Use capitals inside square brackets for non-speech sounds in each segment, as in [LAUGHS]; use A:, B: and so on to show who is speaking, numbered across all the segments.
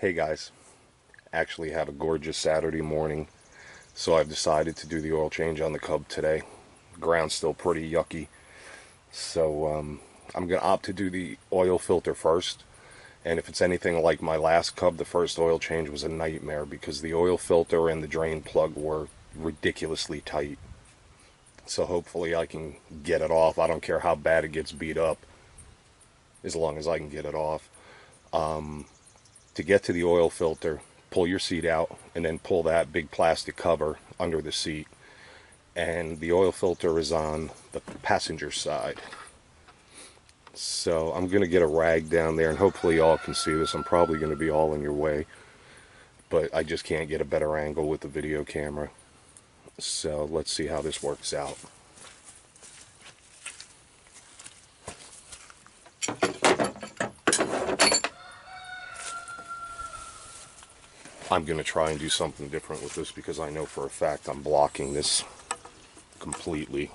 A: Hey guys, actually had a gorgeous Saturday morning, so I've decided to do the oil change on the Cub today. Ground's still pretty yucky, so um, I'm going to opt to do the oil filter first. And if it's anything like my last Cub, the first oil change was a nightmare because the oil filter and the drain plug were ridiculously tight. So hopefully I can get it off. I don't care how bad it gets beat up, as long as I can get it off. Um, to get to the oil filter, pull your seat out and then pull that big plastic cover under the seat. And the oil filter is on the passenger side. So I'm going to get a rag down there and hopefully y'all can see this. I'm probably going to be all in your way. But I just can't get a better angle with the video camera. So let's see how this works out. I'm going to try and do something different with this because I know for a fact I'm blocking this completely.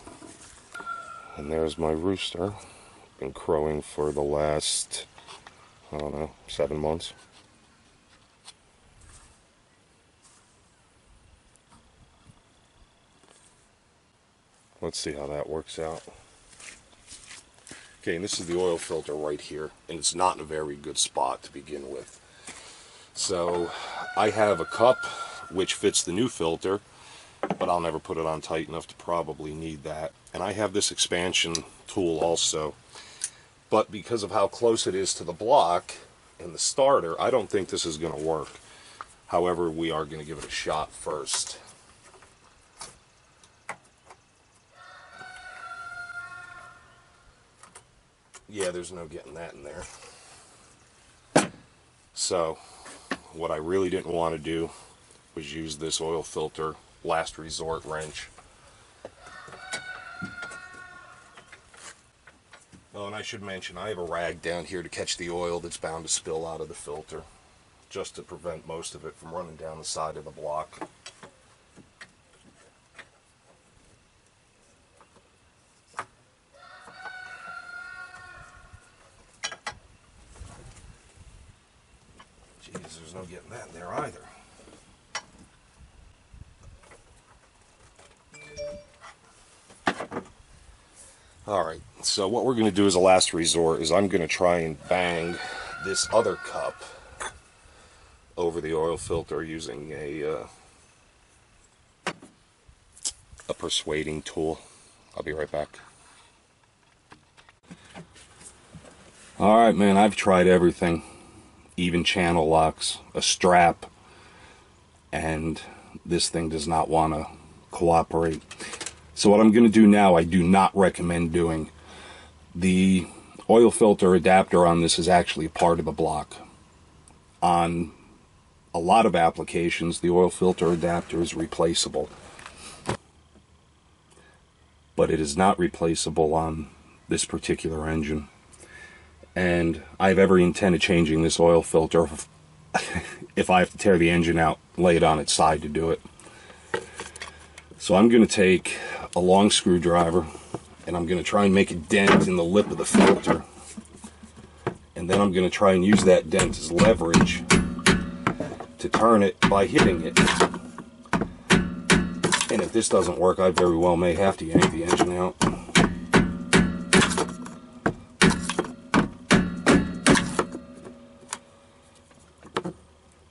A: And there's my rooster. Been crowing for the last, I don't know, seven months. Let's see how that works out. Okay, and this is the oil filter right here, and it's not in a very good spot to begin with. So I have a cup which fits the new filter, but I'll never put it on tight enough to probably need that. And I have this expansion tool also. But because of how close it is to the block and the starter, I don't think this is going to work. However, we are going to give it a shot first. Yeah, there's no getting that in there. So, what I really didn't want to do was use this oil filter last resort wrench. Oh, and I should mention, I have a rag down here to catch the oil that's bound to spill out of the filter, just to prevent most of it from running down the side of the block. There's no getting that in there either. Alright, so what we're going to do as a last resort is I'm going to try and bang this other cup over the oil filter using a uh, a persuading tool. I'll be right back. Alright man, I've tried everything. Even channel locks, a strap, and this thing does not want to cooperate. So what I'm going to do now, I do not recommend doing. The oil filter adapter on this is actually part of the block. On a lot of applications, the oil filter adapter is replaceable. But it is not replaceable on this particular engine. And I have every intent of changing this oil filter [LAUGHS] if I have to tear the engine out, lay it on its side to do it. So I'm going to take a long screwdriver and I'm going to try and make a dent in the lip of the filter. And then I'm going to try and use that dent as leverage to turn it by hitting it. And if this doesn't work, I very well may have to yank the engine out.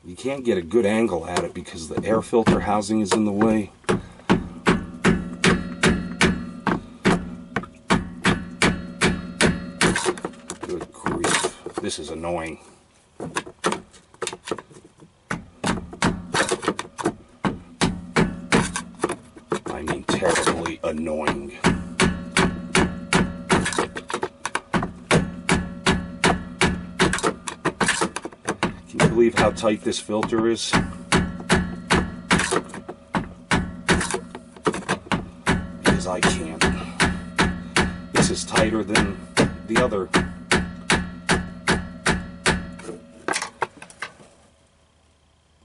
A: You can't get a good angle at it because the air filter housing is in the way. Good grief. This is annoying. I mean terribly annoying. Can you believe how tight this filter is? Because I can't. This is tighter than the other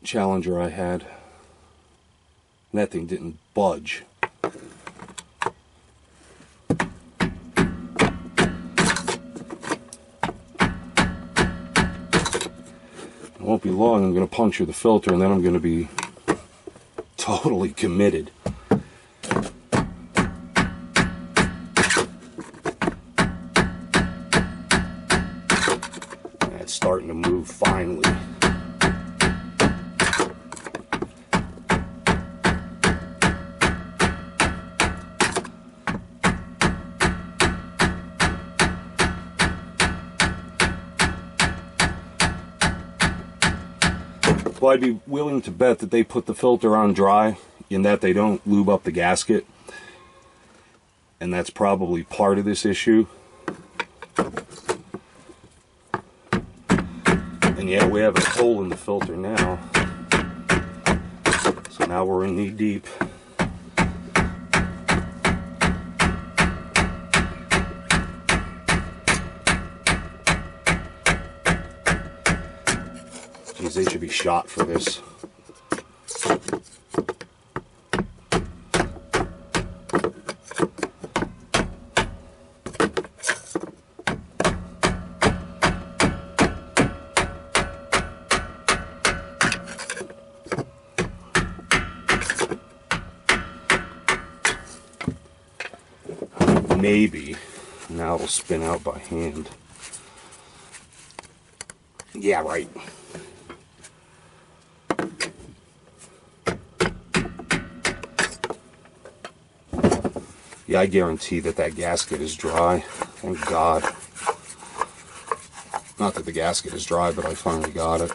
A: Challenger I had. And that thing didn't budge. Won't be long. I'm going to puncture the filter and then I'm going to be totally committed. It's starting to move finally. Well, I'd be willing to bet that they put the filter on dry in that they don't lube up the gasket. And that's probably part of this issue. And yeah, we have a hole in the filter now. So now we're in knee deep. Geez, they should be shot for this. Maybe. Now it'll spin out by hand. Yeah, right. Yeah, I guarantee that that gasket is dry. Thank God. Not that the gasket is dry, but I finally got it.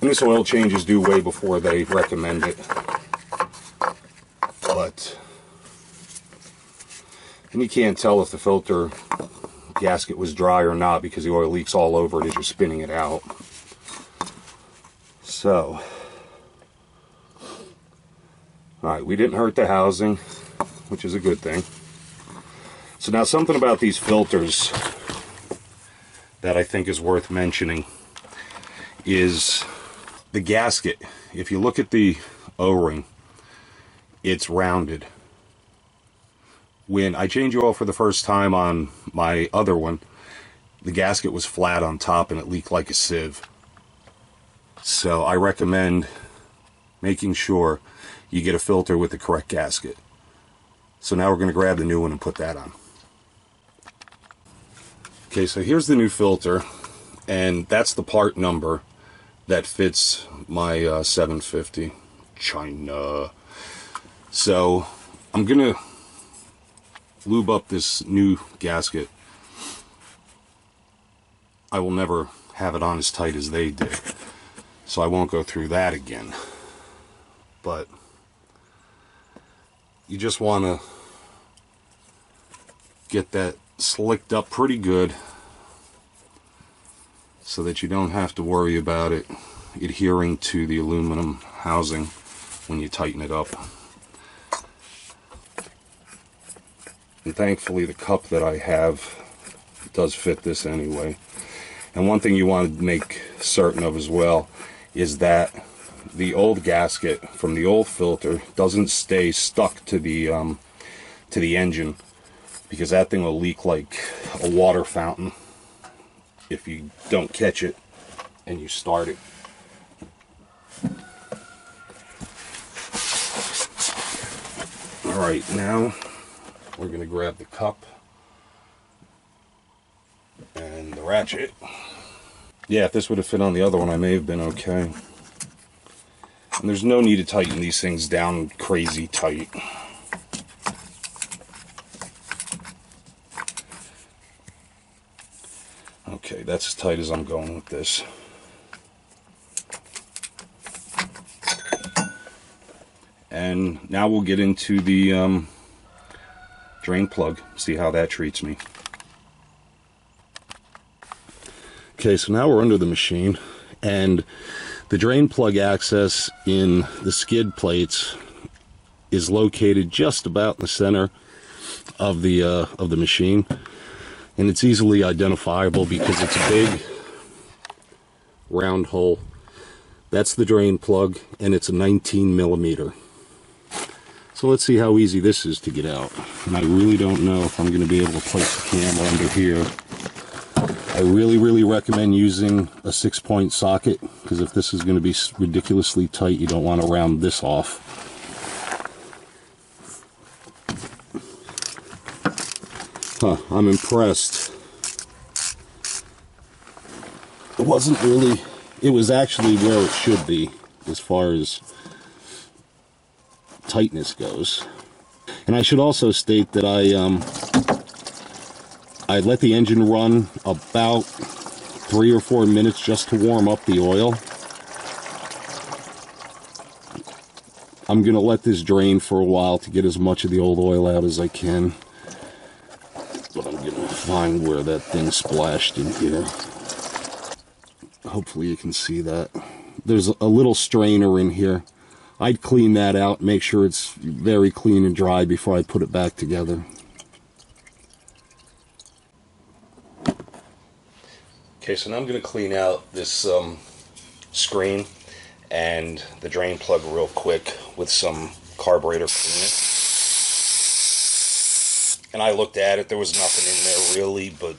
A: And this oil change is due way before they recommend it. But, and you can't tell if the filter gasket was dry or not because the oil leaks all over it as you're spinning it out. So, Alright, we didn't hurt the housing, which is a good thing. So now something about these filters that I think is worth mentioning is the gasket. If you look at the O-ring, it's rounded. When I changed oil for the first time on my other one, the gasket was flat on top and it leaked like a sieve. So I recommend making sure you get a filter with the correct gasket. So now we're going to grab the new one and put that on. Okay, so here's the new filter, and that's the part number that fits my uh, 750 China. So I'm going to lube up this new gasket. I will never have it on as tight as they did, so I won't go through that again. But you just want to get that slicked up pretty good so that you don't have to worry about it adhering to the aluminum housing when you tighten it up. And thankfully the cup that I have does fit this anyway. And one thing you want to make certain of as well is that the old gasket from the old filter doesn't stay stuck to the um, to the engine because that thing will leak like a water fountain if you don't catch it and you start it. All right, now we're to grab the cup and the ratchet. Yeah, if this would have fit on the other one, I may have been okay. And there's no need to tighten these things down crazy tight. Okay, that's as tight as I'm going with this. And now we'll get into the um, drain plug, see how that treats me. Okay, so now we're under the machine, and the drain plug access in the skid plates is located just about in the center of the uh, of the machine, and it's easily identifiable because it's a big round hole. That's the drain plug, and it's a 19 millimeter. So let's see how easy this is to get out. And I really don't know if I'm going to be able to place the camera under here I really, really recommend using a six point socket because if this is going to be ridiculously tight, you don't want to round this off. Huh, I'm impressed. It wasn't really, it was actually where it should be as far as tightness goes. And I should also state that I um, I let the engine run about three or four minutes just to warm up the oil. I'm going to let this drain for a while to get as much of the old oil out as I can. But I'm going to find where that thing splashed in here. Hopefully you can see that. There's a little strainer in here. I'd clean that out, make sure it's very clean and dry before I put it back together. Okay, so now I'm going to clean out this um, screen and the drain plug real quick with some carburetor cleaner. And I looked at it, there was nothing in there really, but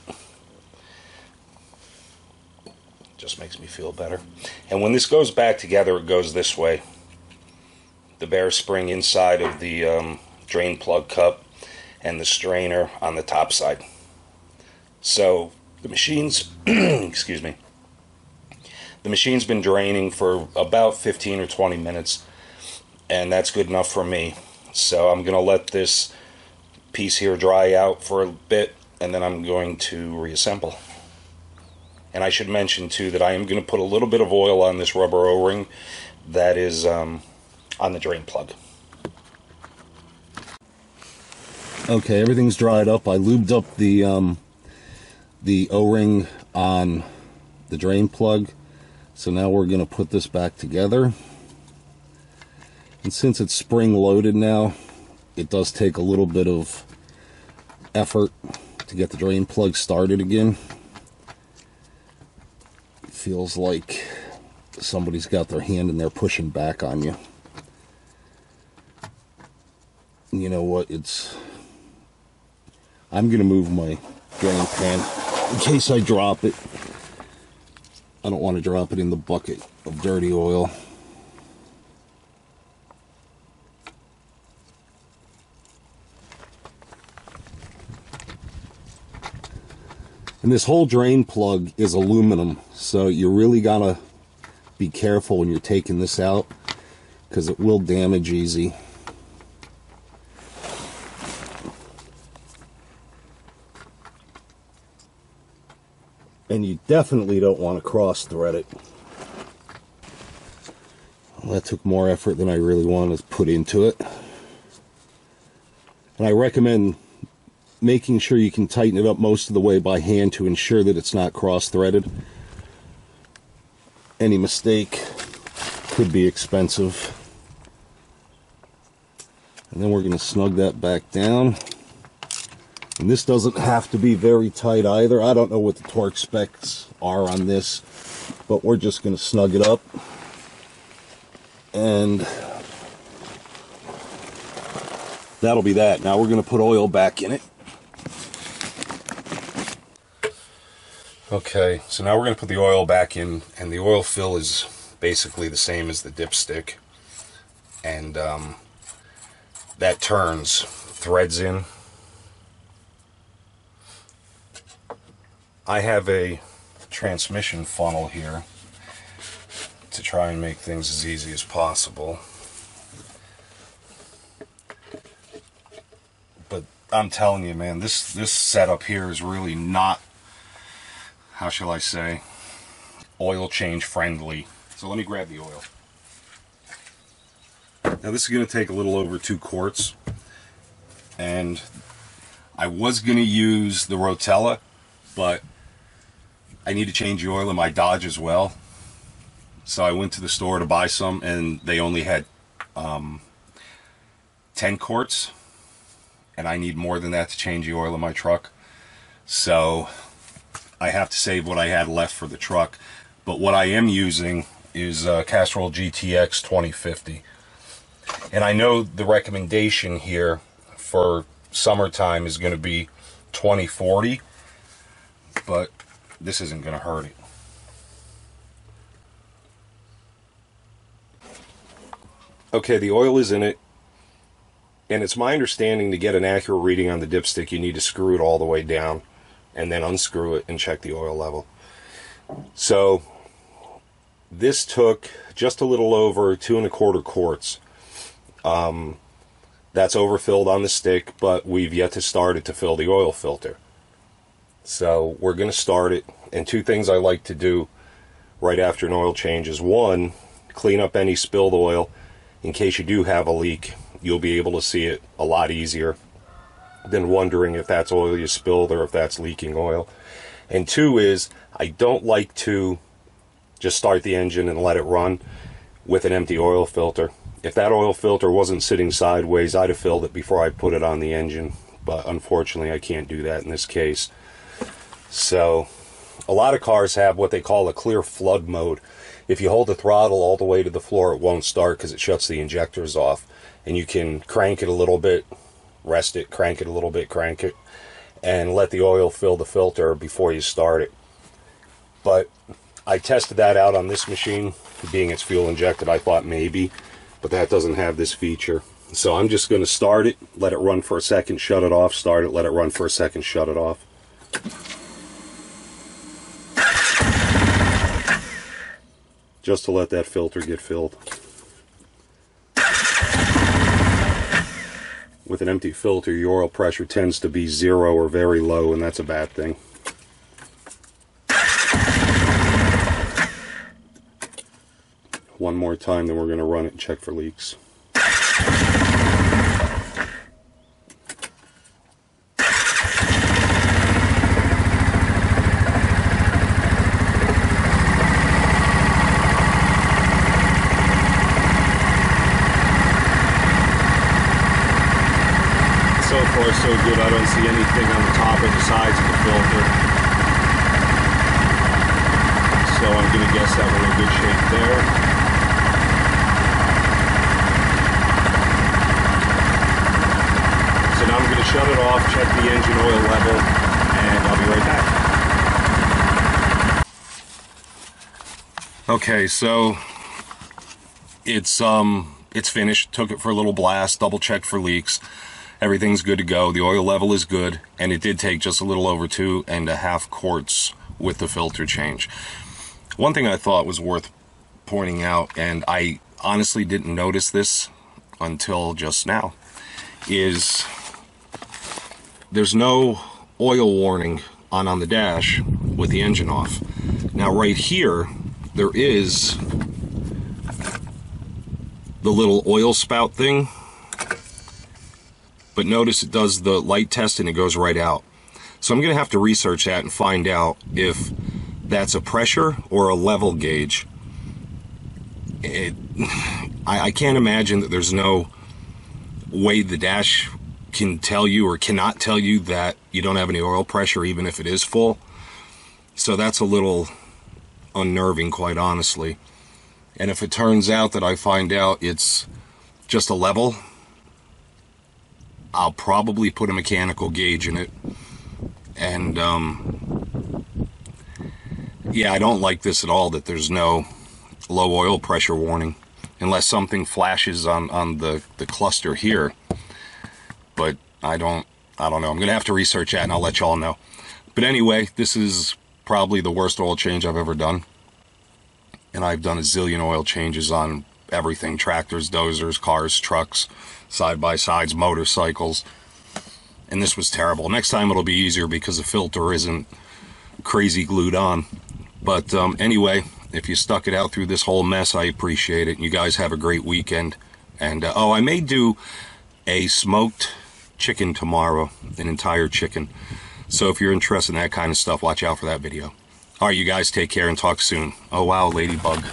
A: just makes me feel better. And when this goes back together, it goes this way. The bear spring inside of the um, drain plug cup and the strainer on the top side. So the machine's, [CLEARS THROAT] excuse me, the machine's been draining for about 15 or 20 minutes, and that's good enough for me. So I'm going to let this piece here dry out for a bit, and then I'm going to reassemble. And I should mention too that I am going to put a little bit of oil on this rubber O-ring that is um, on the drain plug. Okay, everything's dried up. I lubed up the um, the O-ring on the drain plug. So now we're going to put this back together. And since it's spring loaded now, it does take a little bit of effort to get the drain plug started again. It feels like somebody's got their hand in there pushing back on you. You know what? It's. I'm going to move my drain pan in case I drop it. I don't want to drop it in the bucket of dirty oil. And this whole drain plug is aluminum, so you really gotta be careful when you're taking this out because it will damage easy. And you definitely don't want to cross thread it. Well, that took more effort than I really wanted to put into it. And I recommend making sure you can tighten it up most of the way by hand to ensure that it's not cross threaded. Any mistake could be expensive. And then we're going to snug that back down. And this doesn't have to be very tight either. I don't know what the torque specs are on this, but we're just going to snug it up. And that'll be that. Now we're going to put oil back in it. Okay, so now we're going to put the oil back in, and the oil fill is basically the same as the dipstick. And um, that turns, threads in, I have a transmission funnel here to try and make things as easy as possible. But I'm telling you, man, this this setup here is really not how shall I say oil change friendly. So let me grab the oil. Now this is going to take a little over two quarts and I was going to use the Rotella but I need to change the oil in my Dodge as well. So I went to the store to buy some, and they only had um, 10 quarts, and I need more than that to change the oil in my truck. So I have to save what I had left for the truck. But what I am using is uh, Castrol GTX 2050. And I know the recommendation here for summertime is going to be 2040, but this isn't going to hurt it. Okay, the oil is in it. And it's my understanding to get an accurate reading on the dipstick, you need to screw it all the way down and then unscrew it and check the oil level. So this took just a little over two and a quarter quarts. Um, that's overfilled on the stick, but we've yet to start it to fill the oil filter. So we're going to start it. And two things I like to do right after an oil change is one, clean up any spilled oil in case you do have a leak. You'll be able to see it a lot easier than wondering if that's oil you spilled or if that's leaking oil. And two is I don't like to just start the engine and let it run with an empty oil filter. If that oil filter wasn't sitting sideways, I'd have filled it before I put it on the engine. But unfortunately, I can't do that in this case. So, a lot of cars have what they call a clear flood mode. If you hold the throttle all the way to the floor, it won't start because it shuts the injectors off. And you can crank it a little bit, rest it, crank it a little bit, crank it, and let the oil fill the filter before you start it. But I tested that out on this machine, being it's fuel injected, I thought maybe, but that doesn't have this feature. So I'm just going to start it, let it run for a second, shut it off, start it, let it run for a second, shut it off. Just to let that filter get filled. With an empty filter, your oil pressure tends to be zero or very low, and that's a bad thing. One more time, then we're going to run it and check for leaks. so far so good. I don't see anything on the top or the sides of the filter. So I'm going to guess that we're in good shape there. So now I'm going to shut it off, check the engine oil level, and I'll be right back. Okay, so it's um it's finished. Took it for a little blast, double checked for leaks everything's good to go. The oil level is good, and it did take just a little over two and a half quarts with the filter change. One thing I thought was worth pointing out, and I honestly didn't notice this until just now, is there's no oil warning on on the dash with the engine off. Now right here, there is the little oil spout thing but notice it does the light test and it goes right out. So I'm going to have to research that and find out if that's a pressure or a level gauge. It, [SIGHS] I, I can't imagine that there's no way the dash can tell you or cannot tell you that you don't have any oil pressure even if it is full. So that's a little unnerving, quite honestly. And if it turns out that I find out it's just a level I'll probably put a mechanical gauge in it. And, um, yeah, I don't like this at all that there's no low oil pressure warning unless something flashes on, on the, the cluster here. But I don't, I don't know. I'm going to have to research that and I'll let y'all know. But anyway, this is probably the worst oil change I've ever done. And I've done a zillion oil changes on everything tractors, dozers, cars, trucks, side by sides, motorcycles. And this was terrible. Next time it'll be easier because the filter isn't crazy glued on. But um, anyway, if you stuck it out through this whole mess, I appreciate it. You guys have a great weekend. And uh, oh, I may do a smoked chicken tomorrow, an entire chicken. So if you're interested in that kind of stuff, watch out for that video. All right, you guys take care and talk soon. Oh, wow, ladybug.